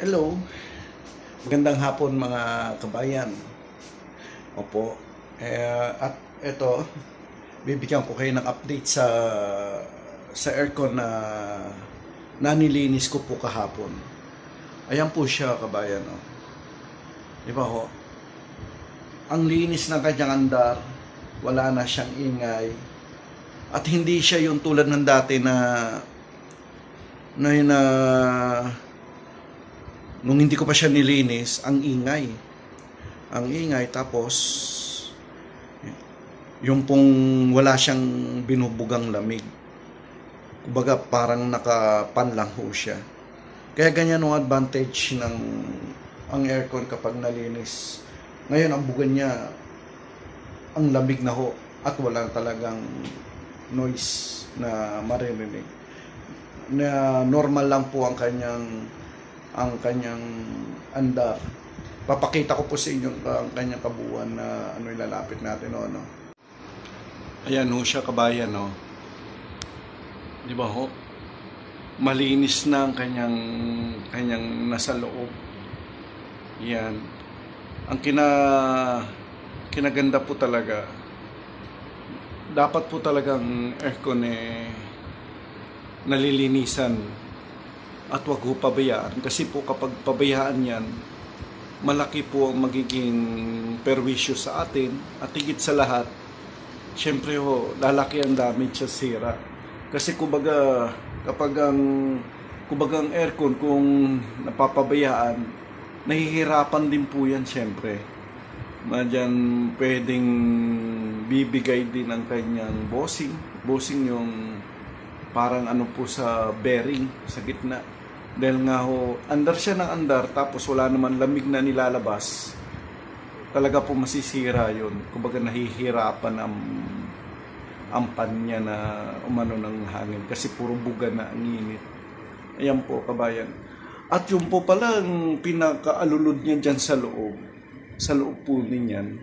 Hello. Magandang hapon mga kabayan. Opo. Eh, at ito, bibigyan ko kayo ng update sa sa aircon na nanilinis ko po kahapon. Ayan po siya kabayan. Oh. Di ba ho? Ang linis ng kanyang andar, wala na siyang ingay. At hindi siya yung tulad ng dati na na na nung hindi ko pa siya nilinis, ang ingay. Ang ingay tapos yung pong wala siyang binubugang lamig. Kumbaga parang nakapan lang ho siya. Kaya ganyan ang advantage ng ang aircon kapag nalinis. Ngayon ang bugan niya ang lamig na ho at wala talagang noise na maririnig. Na normal lang po ang kanyang ang kanyang andar. Papakita ko po sa inyo ang kanyang kabuuan na ano ilalapit natin o ano. Ayan ho siya kabayan no. Di ba ho? Malinis na ang kanyang kanyang nasa loob. Yan. Ang kina kinaganda po talaga dapat po talagang aircon eh nalilinisan at wag ho pabayaan kasi po kapag pabayaan yan malaki po ang magiging perwisyo sa atin at higit sa lahat syempre ho lalaki ang damage sa sira kasi kumbaga kapag ang kumbaga ang aircon kung napapabayaan nahihirapan din po yan syempre Madyan pwedeng bibigay din ang kanyang bossing. Bossing yung parang ano po sa bearing sa gitna. Dahil nga ho, andar siya ng andar tapos wala naman lamig na nilalabas. Talaga po masisira yun. Kumbaga nahihirapan ang ang pan niya na umano ng hangin kasi puro buga na ang init. Ayan po, kabayan. At yung po pala ang pinakaalulod niya dyan sa loob sa loob po niyan,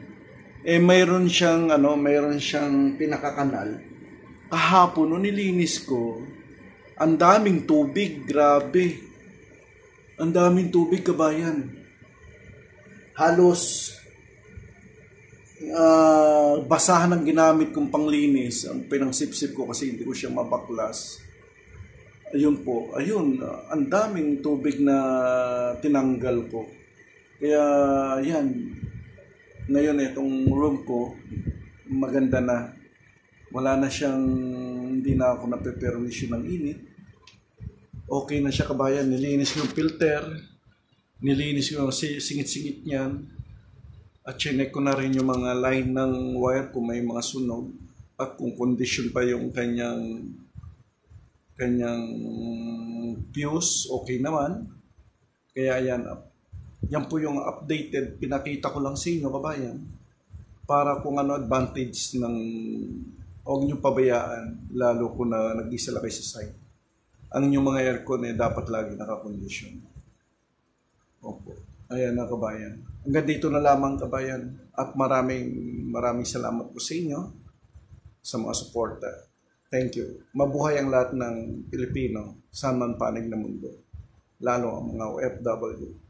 eh mayroon siyang ano, mayroon siyang pinakakanal. Kahapon nung nilinis ko, ang daming tubig, grabe. Ang daming tubig kabayan. Halos uh, basahan ang ginamit kong panglinis, ang pinangsipsip ko kasi hindi ko siya mabaklas. Ayun po, ayun, uh, ang daming tubig na tinanggal ko. Kaya yan, ngayon itong room ko, maganda na. Wala na siyang, hindi na ako napeperwisyo ng init. Okay na siya kabayan, nilinis yung filter, nilinis yung singit-singit niyan, at chinek ko na rin yung mga line ng wire kung may mga sunog, at kung condition pa yung kanyang kanyang fuse, okay naman. Kaya yan, yan po yung updated, pinakita ko lang sa inyo, kabayan, para kung ano advantage ng huwag nyo pabayaan, lalo kung na nag-isa lang kayo sa site. Ang inyong mga aircon eh, dapat lagi nakakondisyon. Opo. Ayan na kabayan. Hanggang dito na lamang kabayan. At maraming maraming salamat po sa inyo sa mga suporta. Thank you. Mabuhay ang lahat ng Pilipino saan man panig na mundo. Lalo ang mga OFW.